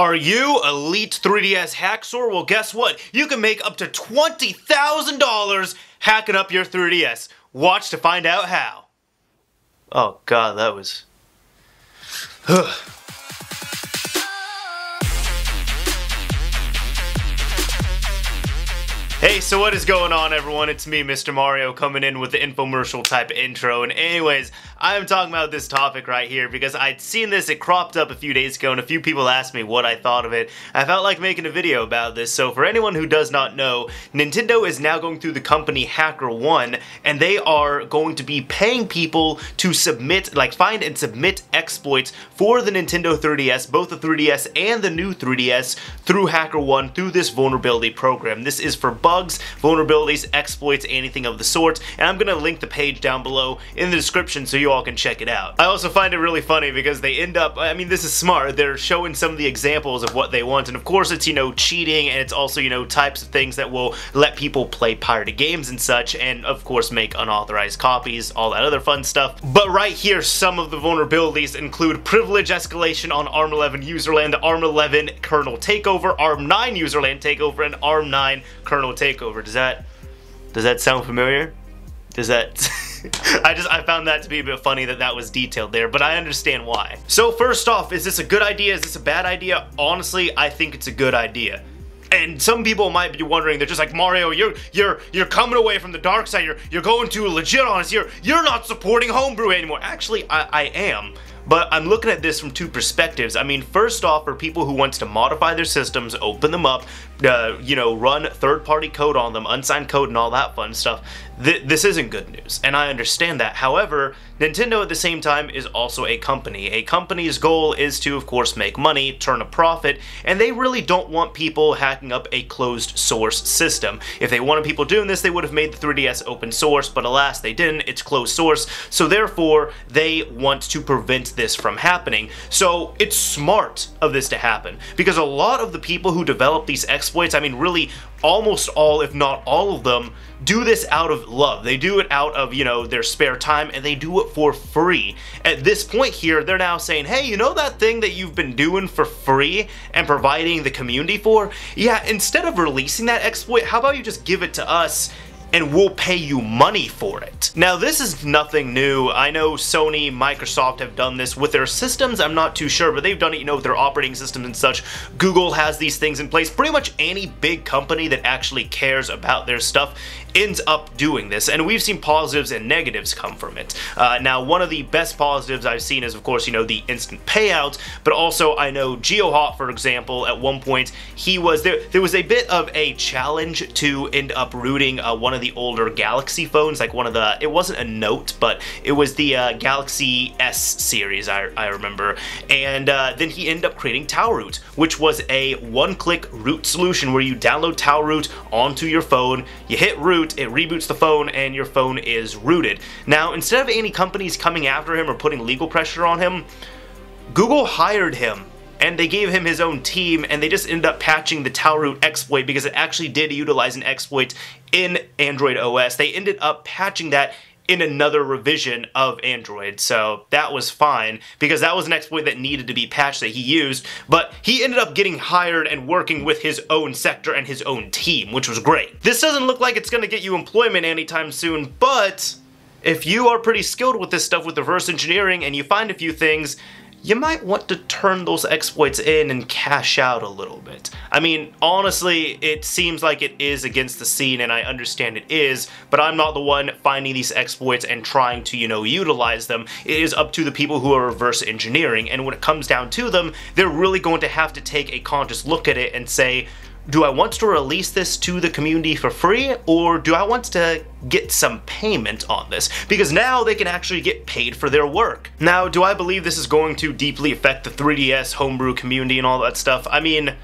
Are you Elite 3DS Hacksaw? Well, guess what? You can make up to $20,000 hacking up your 3DS. Watch to find out how. Oh god, that was... Hey, so what is going on everyone? It's me, Mr. Mario, coming in with the infomercial type intro. And anyways, I'm talking about this topic right here because I'd seen this, it cropped up a few days ago, and a few people asked me what I thought of it. I felt like making a video about this, so for anyone who does not know, Nintendo is now going through the company HackerOne, and they are going to be paying people to submit, like find and submit exploits for the Nintendo 3DS, both the 3DS and the new 3DS, through HackerOne, through this vulnerability program. This is for vulnerabilities, exploits, anything of the sort, and I'm gonna link the page down below in the description so you all can check it out. I also find it really funny because they end up, I mean this is smart, they're showing some of the examples of what they want, and of course it's, you know, cheating, and it's also, you know, types of things that will let people play pirated games and such, and of course make unauthorized copies, all that other fun stuff. But right here, some of the vulnerabilities include privilege escalation on ARM11 userland, ARM11 kernel takeover, ARM9 userland takeover, and ARM9 kernel takeover. Does that does that sound familiar? Does that I just I found that to be a bit funny that that was detailed there, but I understand why. So first off, is this a good idea? Is this a bad idea? Honestly, I think it's a good idea. And some people might be wondering, they're just like, Mario, you're you're you're coming away from the dark side. You're you're going too legit on us. You're you're not supporting homebrew anymore. Actually, I, I am. But I'm looking at this from two perspectives. I mean, first off, for people who wants to modify their systems, open them up, uh, you know, run third-party code on them, unsigned code and all that fun stuff, th this isn't good news, and I understand that. However, Nintendo at the same time is also a company. A company's goal is to, of course, make money, turn a profit, and they really don't want people hacking up a closed source system. If they wanted people doing this, they would have made the 3DS open source, but alas, they didn't. It's closed source, so therefore, they want to prevent this from happening. So it's smart of this to happen, because a lot of the people who develop these exploits, I mean, really, almost all, if not all of them, do this out of love. They do it out of, you know, their spare time and they do it for free. At this point here, they're now saying, hey, you know that thing that you've been doing for free and providing the community for? Yeah, instead of releasing that exploit, how about you just give it to us and we'll pay you money for it. Now this is nothing new. I know Sony, Microsoft have done this with their systems. I'm not too sure, but they've done it, you know, with their operating systems and such. Google has these things in place. Pretty much any big company that actually cares about their stuff ends up doing this, and we've seen positives and negatives come from it. Uh, now, one of the best positives I've seen is, of course, you know, the instant payouts, but also I know GeoHot, for example, at one point, he was, there There was a bit of a challenge to end up rooting uh, one of the older Galaxy phones, like one of the, it wasn't a Note, but it was the uh, Galaxy S series, I, I remember, and uh, then he ended up creating Towelroot, which was a one-click root solution where you download Towelroot onto your phone, you hit root, it reboots the phone, and your phone is rooted. Now, instead of any companies coming after him or putting legal pressure on him, Google hired him and they gave him his own team and they just ended up patching the Towelroot exploit because it actually did utilize an exploit in Android OS. They ended up patching that in another revision of Android. So that was fine because that was an exploit that needed to be patched that he used, but he ended up getting hired and working with his own sector and his own team, which was great. This doesn't look like it's gonna get you employment anytime soon, but if you are pretty skilled with this stuff with reverse engineering and you find a few things, you might want to turn those exploits in and cash out a little bit. I mean, honestly, it seems like it is against the scene and I understand it is, but I'm not the one finding these exploits and trying to, you know, utilize them. It is up to the people who are reverse engineering, and when it comes down to them, they're really going to have to take a conscious look at it and say, do I want to release this to the community for free or do I want to get some payment on this? Because now they can actually get paid for their work. Now, do I believe this is going to deeply affect the 3DS homebrew community and all that stuff? I mean,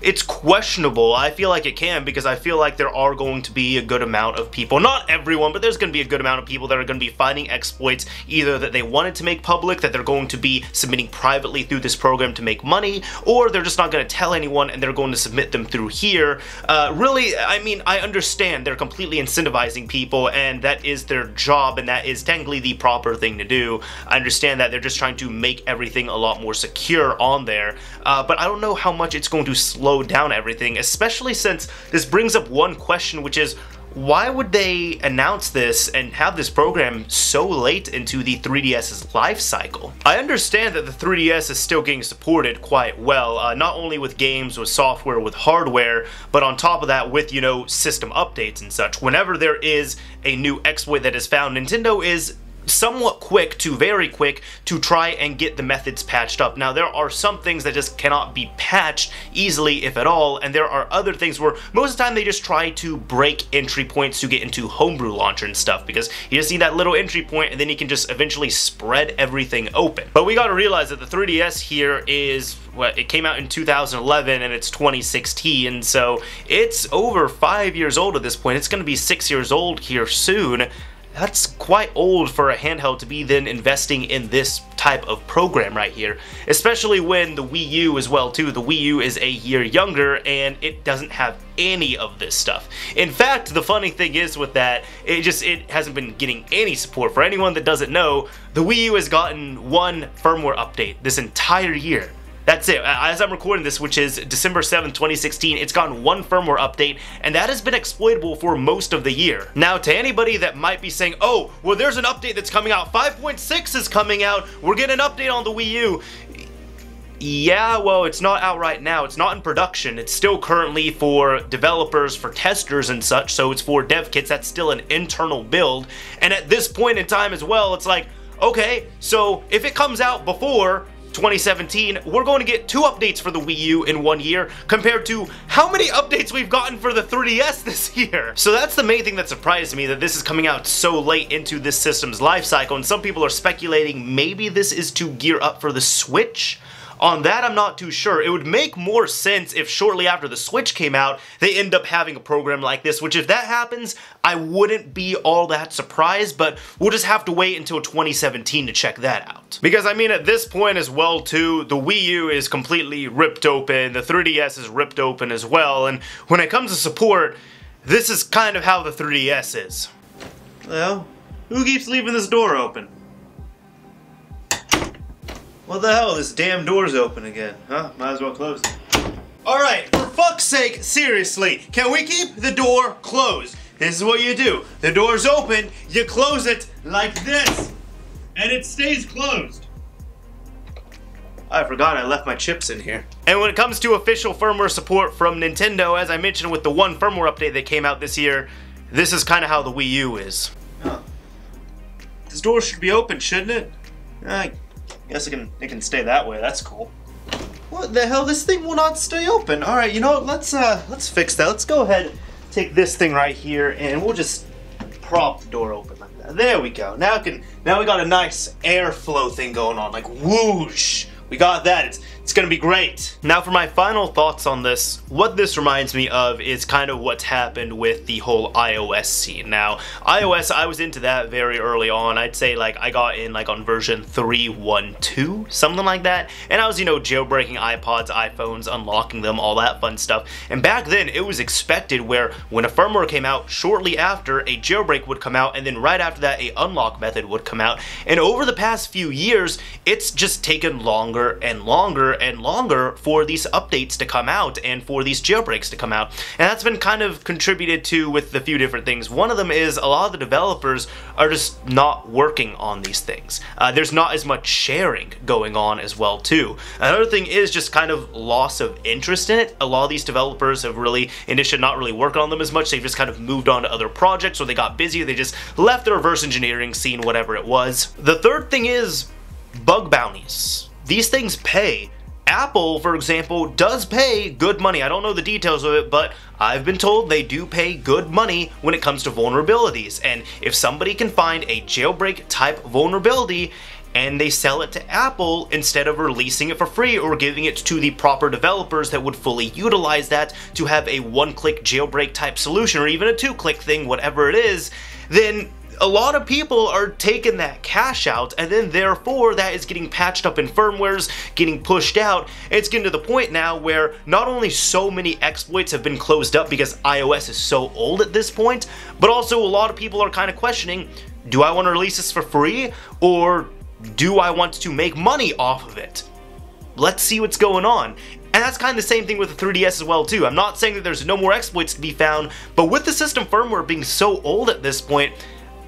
it's questionable. I feel like it can because I feel like there are going to be a good amount of people, not everyone, but there's going to be a good amount of people that are going to be finding exploits either that they wanted to make public, that they're going to be submitting privately through this program to make money, or they're just not going to tell anyone and they're going to submit them through here. Uh, really, I mean, I understand they're completely incentivizing people and that is their job and that is technically the proper thing to do. I understand that they're just trying to make everything a lot more secure on there, uh, but I don't know how much it's going to slow slow down everything, especially since this brings up one question, which is why would they announce this and have this program so late into the 3DS's life cycle? I understand that the 3DS is still getting supported quite well, uh, not only with games, with software, with hardware, but on top of that with, you know, system updates and such. Whenever there is a new exploit that is found, Nintendo is somewhat quick to very quick to try and get the methods patched up. Now there are some things that just cannot be patched easily if at all and there are other things where most of the time they just try to break entry points to get into homebrew launcher and stuff because you just need that little entry point and then you can just eventually spread everything open. But we gotta realize that the 3DS here is well, it came out in 2011 and it's 2016 so it's over five years old at this point. It's gonna be six years old here soon that's quite old for a handheld to be then investing in this type of program right here. Especially when the Wii U as well too. The Wii U is a year younger and it doesn't have any of this stuff. In fact, the funny thing is with that, it just it hasn't been getting any support. For anyone that doesn't know, the Wii U has gotten one firmware update this entire year. That's it. Uh, as I'm recording this, which is December 7th, 2016, it's gotten one firmware update, and that has been exploitable for most of the year. Now, to anybody that might be saying, oh, well, there's an update that's coming out. 5.6 is coming out. We're getting an update on the Wii U. Yeah, well, it's not out right now. It's not in production. It's still currently for developers, for testers and such, so it's for dev kits. That's still an internal build. And at this point in time as well, it's like, okay, so if it comes out before 2017, we're going to get two updates for the Wii U in one year compared to how many updates we've gotten for the 3DS this year. So that's the main thing that surprised me, that this is coming out so late into this system's life cycle, and some people are speculating maybe this is to gear up for the Switch? On that, I'm not too sure. It would make more sense if shortly after the Switch came out, they end up having a program like this, which if that happens, I wouldn't be all that surprised, but we'll just have to wait until 2017 to check that out. Because I mean, at this point as well too, the Wii U is completely ripped open, the 3DS is ripped open as well, and when it comes to support, this is kind of how the 3DS is. Well, who keeps leaving this door open? What the hell? This damn door's open again. Huh? Might as well close it. Alright, for fuck's sake, seriously, can we keep the door closed? This is what you do. The door's open, you close it like this. And it stays closed. I forgot I left my chips in here. And when it comes to official firmware support from Nintendo, as I mentioned with the one firmware update that came out this year, this is kind of how the Wii U is. Huh. This door should be open, shouldn't it? I Guess it can it can stay that way. That's cool. What the hell? This thing will not stay open. All right, you know what? Let's uh let's fix that. Let's go ahead, take this thing right here, and we'll just prop the door open like that. There we go. Now can now we got a nice airflow thing going on, like whoosh. We got that. It's it's gonna be great. Now for my final thoughts on this, what this reminds me of is kind of what's happened with the whole iOS scene. Now, iOS, I was into that very early on. I'd say like I got in like on version 3.1.2, something like that. And I was, you know, jailbreaking iPods, iPhones, unlocking them, all that fun stuff. And back then, it was expected where when a firmware came out, shortly after, a jailbreak would come out, and then right after that, a unlock method would come out. And over the past few years, it's just taken longer and longer and longer for these updates to come out and for these jailbreaks to come out. And that's been kind of contributed to with a few different things. One of them is a lot of the developers are just not working on these things. Uh, there's not as much sharing going on as well too. Another thing is just kind of loss of interest in it. A lot of these developers have really, initially not really working on them as much. They've just kind of moved on to other projects or they got busy. They just left the reverse engineering scene, whatever it was. The third thing is bug bounties. These things pay Apple, for example, does pay good money. I don't know the details of it, but I've been told they do pay good money when it comes to vulnerabilities. And if somebody can find a jailbreak type vulnerability and they sell it to Apple instead of releasing it for free or giving it to the proper developers that would fully utilize that to have a one-click jailbreak type solution or even a two-click thing, whatever it is, then a lot of people are taking that cash out and then therefore that is getting patched up in firmwares, getting pushed out. It's getting to the point now where not only so many exploits have been closed up because iOS is so old at this point, but also a lot of people are kind of questioning, do I want to release this for free or do I want to make money off of it? Let's see what's going on. And that's kind of the same thing with the 3DS as well too. I'm not saying that there's no more exploits to be found, but with the system firmware being so old at this point,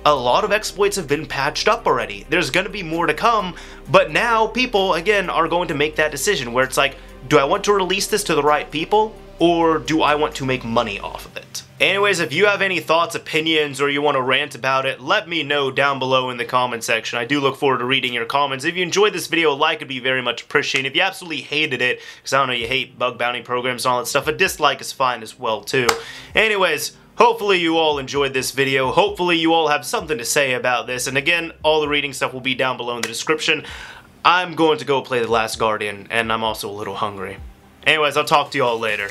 a lot of exploits have been patched up already. There's going to be more to come, but now people, again, are going to make that decision where it's like, do I want to release this to the right people, or do I want to make money off of it? Anyways, if you have any thoughts, opinions, or you want to rant about it, let me know down below in the comment section. I do look forward to reading your comments. If you enjoyed this video, a like would be very much appreciated. If you absolutely hated it, because I don't know, you hate bug bounty programs and all that stuff, a dislike is fine as well, too. Anyways, Hopefully you all enjoyed this video. Hopefully you all have something to say about this. And again, all the reading stuff will be down below in the description. I'm going to go play The Last Guardian, and I'm also a little hungry. Anyways, I'll talk to you all later.